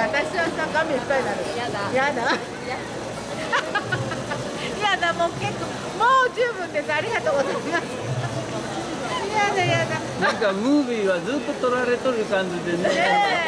私はさ髪いっぱいになる。やだ。やだ。やだ。もう結構もう十分です。ありがとうございます。やだやだ。なんかムービーはずっと撮られとる感じでね。ね